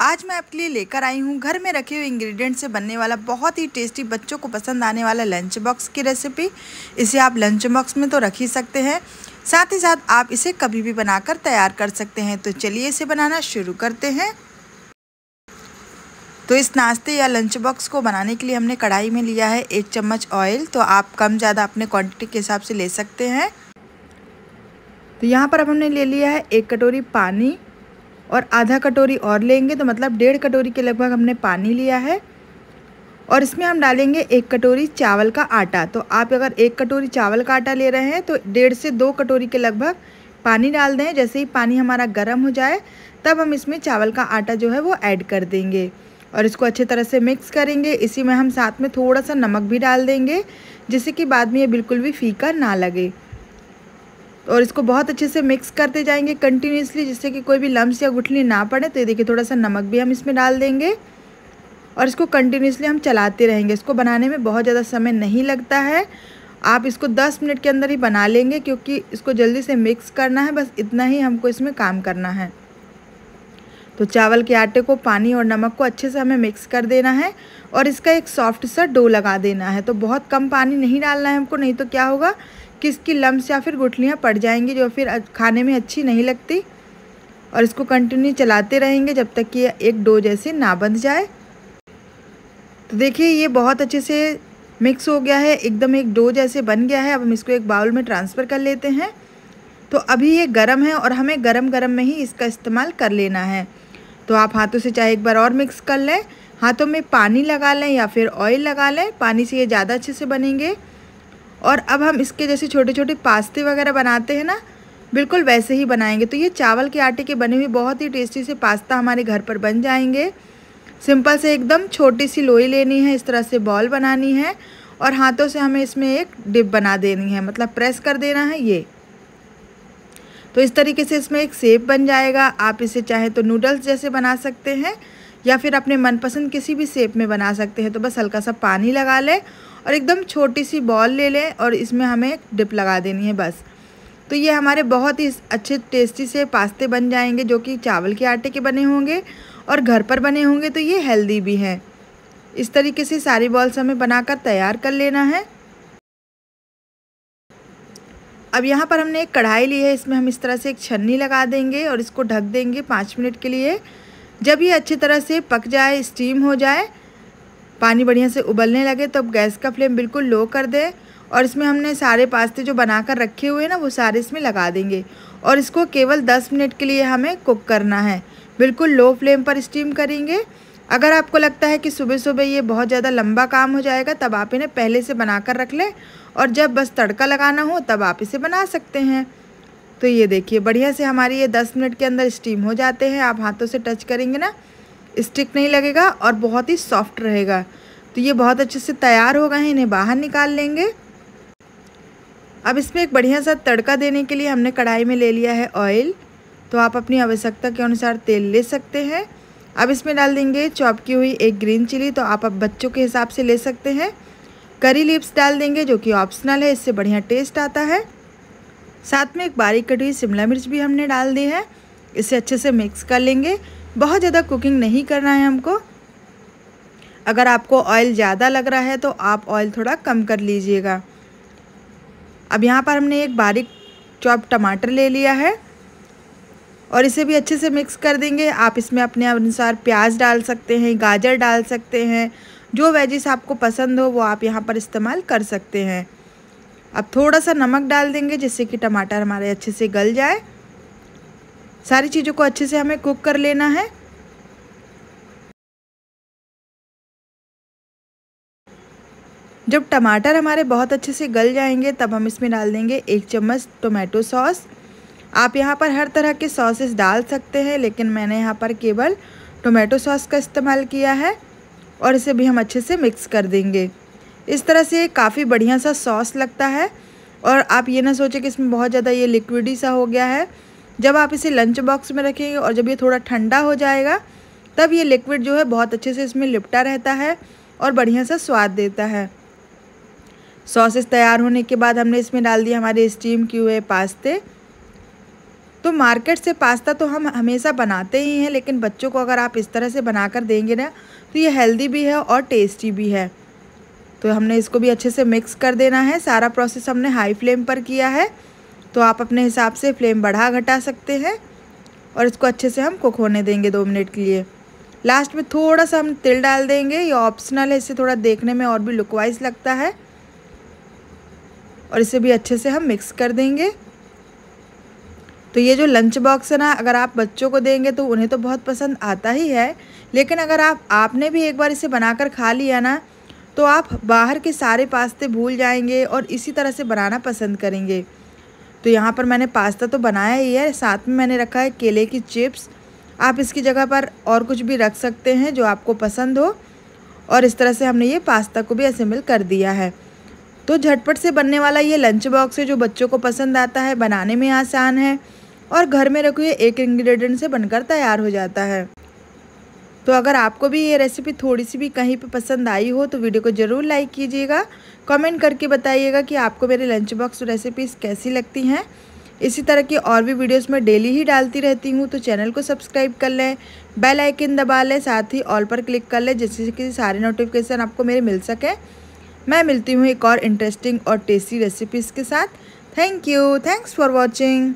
आज मैं आपके लिए लेकर आई हूँ घर में रखे हुए इंग्रेडिएंट से बनने वाला बहुत ही टेस्टी बच्चों को पसंद आने वाला लंच बॉक्स की रेसिपी इसे आप लंच बॉक्स में तो रख ही सकते हैं। साथ ही साथ आप इसे कभी भी बनाकर तैयार कर सकते हैं। तो चलिए इसे बनाना शुरू करते हैं। तो इस नाश्ते या लंच बॉक्स को बनाने के लिए हमने कढ़ाई में लिया है एक चम्मच ऑयल तो आप कम ज़्यादा अपने क्वांटिटी के हिसाब से ले सकते हैं। तो यहाँ पर अब हमने ले लिया है एक कटोरी पानी। और आधा कटोरी और लेंगे तो मतलब डेढ़ कटोरी के लगभग हमने पानी लिया है। और इसमें हम डालेंगे एक कटोरी चावल का आटा। तो आप अगर एक कटोरी चावल का आटा ले रहे हैं तो डेढ़ से दो कटोरी के लगभग पानी डाल दें। जैसे ही पानी हमारा गर्म हो जाए, तब हम इसमें चावल का आटा जो है वो ऐड कर देंगे। और इसको अच्छे तरह से मिक्स करेंगे। इसी में हम साथ में थोड़ा सा नमक भी डाल देंगे, जिससे कि बाद में ये बिल्कुल भी फीका ना लगे। और इसको बहुत अच्छे से मिक्स करते जाएँगे कंटिन्यूसली जिससे कि कोई भी लम्स या गुठली ना पड़े। तो ये देखिए थोड़ा सा नमक भी हम इसमें डाल देंगे। और इसको कंटिन्यूसली हम चलाते रहेंगे। इसको बनाने में बहुत ज़्यादा समय नहीं लगता है। आप इसको 10 मिनट के अंदर ही बना लेंगे, क्योंकि इसको जल्दी से मिक्स करना है। बस इतना ही हमको इसमें काम करना है। तो चावल के आटे को, पानी और नमक को अच्छे से हमें मिक्स कर देना है। और इसका एक सॉफ्ट सा डो लगा देना है। तो बहुत कम पानी नहीं डालना है हमको, नहीं तो क्या होगा? कि इसकी लम्स या फिर गुठलियाँ पड़ जाएँगी जो फिर खाने में अच्छी नहीं लगती? और इसको कंटिन्यू चलाते रहेंगे जब तक कि एक डो जैसे ना बंध जाए। तो देखिए, ये बहुत अच्छे से मिक्स हो गया है, एकदम एक डो जैसे बन गया है। अब हम इसको एक बाउल में ट्रांसफ़र कर लेते हैं। तो अभी ये गर्म है और हमें गरम गरम में ही इसका इस्तेमाल कर लेना है। तो आप हाथों से चाहे एक बार और मिक्स कर लें। हाथों में पानी लगा लें या फिर ऑयल लगा लें। पानी से ये ज़्यादा अच्छे से बनेंगे। और अब हम इसके जैसे छोटे छोटे पास्ते वगैरह बनाते हैं ना, बिल्कुल वैसे ही बनाएँगे। तो ये चावल के आटे के बने हुए बहुत ही टेस्टी से पास्ता हमारे घर पर बन जाएँगे। सिंपल से एकदम छोटी सी लोई लेनी है, इस तरह से बॉल बनानी है और हाथों से हमें इसमें एक डिप बना देनी है मतलब प्रेस कर देना है ये। तो इस तरीके से इसमें एक सेप बन जाएगा। आप इसे चाहे तो नूडल्स जैसे बना सकते हैं या फिर अपने मनपसंद किसी भी सेप में बना सकते हैं। तो बस हल्का सा पानी लगा लें और एकदम छोटी सी बॉल ले लें और इसमें हमें डिप लगा देनी है बस। तो ये हमारे बहुत ही अच्छे टेस्टी से पास्ते बन जाएँगे जो कि चावल के आटे के बने होंगे और घर पर बने होंगे। तो ये हेल्दी भी हैं। इस तरीके से सारी बॉल्स हमें बनाकर तैयार कर लेना है। अब यहाँ पर हमने एक कढ़ाई ली है। इसमें हम इस तरह से एक छन्नी लगा देंगे और इसको ढक देंगे पाँच मिनट के लिए। जब ये अच्छी तरह से पक जाए स्टीम हो जाए, पानी बढ़िया से उबलने लगे, तब तो गैस का फ्लेम बिल्कुल लो कर दें और इसमें हमने सारे पास्ते जो बनाकर रखे हुए हैं ना, वो सारे इसमें लगा देंगे। और इसको केवल 10 मिनट के लिए हमें कुक करना है। बिल्कुल लो फ्लेम पर स्टीम करेंगे। अगर आपको लगता है कि सुबह सुबह ये बहुत ज़्यादा लंबा काम हो जाएगा, तब आप इन्हें पहले से बनाकर रख लें और जब बस तड़का लगाना हो, तब आप इसे बना सकते हैं। तो ये देखिए, बढ़िया से हमारी ये दस मिनट के अंदर स्टीम हो जाते हैं। आप हाथों से टच करेंगे ना स्टिक नहीं लगेगा और बहुत ही सॉफ्ट रहेगा। तो ये बहुत अच्छे से तैयार हो गए हैं इन्हें बाहर निकाल लेंगे। अब इसमें एक बढ़िया सा तड़का देने के लिए हमने कढ़ाई में ले लिया है ऑयल तो आप अपनी आवश्यकता के अनुसार तेल ले सकते हैं। अब इसमें डाल देंगे चॉप की हुई एक ग्रीन चिली तो आप अब बच्चों के हिसाब से ले सकते हैं। करी लिप्स डाल देंगे, जो कि ऑप्शनल है, इससे बढ़िया टेस्ट आता है। साथ में एक बारीक कटी हुई शिमला मिर्च भी हमने डाल दी है। इसे अच्छे से मिक्स कर लेंगे। बहुत ज़्यादा कुकिंग नहीं करना है हमको। अगर आपको ऑयल ज़्यादा लग रहा है तो आप ऑयल थोड़ा कम कर लीजिएगा। अब यहाँ पर हमने एक बारीक चॉप टमाटर ले लिया है। और इसे भी अच्छे से मिक्स कर देंगे। आप इसमें अपने अनुसार प्याज डाल सकते हैं, गाजर डाल सकते हैं। जो वेजिस आपको पसंद हो, वो आप यहाँ पर इस्तेमाल कर सकते हैं। अब थोड़ा सा नमक डाल देंगे जिससे कि टमाटर हमारे अच्छे से गल जाए। सारी चीज़ों को अच्छे से हमें कुक कर लेना है। जब टमाटर हमारे बहुत अच्छे से गल जाएँगे, तब हम इसमें डाल देंगे एक चम्मच टोमेटो सॉस आप यहाँ पर हर तरह के सॉसेस डाल सकते हैं, लेकिन मैंने यहाँ पर केवल टोमेटो सॉस का इस्तेमाल किया है और इसे भी हम अच्छे से मिक्स कर देंगे। इस तरह से काफ़ी बढ़िया सा सॉस लगता है और आप ये ना सोचें कि इसमें बहुत ज़्यादा ये लिक्विडी सा हो गया है। जब आप इसे लंच बॉक्स में रखेंगे और जब ये थोड़ा ठंडा हो जाएगा, तब ये लिक्विड जो है बहुत अच्छे से इसमें लिपटा रहता है और बढ़िया सा स्वाद देता है। सॉसेस तैयार होने के बाद हमने इसमें डाल दिया हमारे स्टीम किए हुए पास्ते। तो मार्केट से पास्ता तो हम हमेशा बनाते ही हैं, लेकिन बच्चों को अगर आप इस तरह से बना कर देंगे ना तो ये हेल्दी भी है और टेस्टी भी है। तो हमने इसको भी अच्छे से मिक्स कर देना है। सारा प्रोसेस हमने हाई फ्लेम पर किया है। तो आप अपने हिसाब से फ्लेम बढ़ा घटा सकते हैं और इसको अच्छे से हम कुक होने देंगे दो मिनट के लिए। लास्ट में थोड़ा सा हम तिल डाल देंगे। ये ऑप्शनल है इससे थोड़ा देखने में और भी लुकवाइज लगता है। और इसे भी अच्छे से हम मिक्स कर देंगे। तो ये जो लंच बॉक्स है ना, अगर आप बच्चों को देंगे तो उन्हें तो बहुत पसंद आता ही है। लेकिन अगर आप, आपने भी एक बार इसे बनाकर खा लिया ना तो आप बाहर के सारे पास्ते भूल जाएँगे और इसी तरह से बनाना पसंद करेंगे। तो यहाँ पर मैंने पास्ता तो बनाया ही है, साथ में मैंने रखा है केले की चिप्स। आप इसकी जगह पर और कुछ भी रख सकते हैं जो आपको पसंद हो। और इस तरह से हमने ये पास्ता को भी असेंबल कर दिया है। तो झटपट से बनने वाला ये लंच बॉक्स है जो बच्चों को पसंद आता है, बनाने में आसान है। और घर में रखे हुए एक इंग्रेडिएंट से बनकर तैयार हो जाता है। तो अगर आपको भी ये रेसिपी थोड़ी सी भी कहीं पे पसंद आई हो तो वीडियो को ज़रूर लाइक कीजिएगा। कमेंट करके बताइएगा कि आपको मेरे लंच बॉक्स रेसिपीज़ कैसी लगती हैं। इसी तरह की और भी वीडियोस मैं डेली ही डालती रहती हूँ तो चैनल को सब्सक्राइब कर लें बेल आइकन दबा लें, साथ ही ऑल पर क्लिक कर लें, जिससे कि सारे नोटिफिकेशन आपको मेरे मिल सकें। मैं मिलती हूँ एक और इंटरेस्टिंग और टेस्टी रेसिपीज़ के साथ। Thank you thanks for watching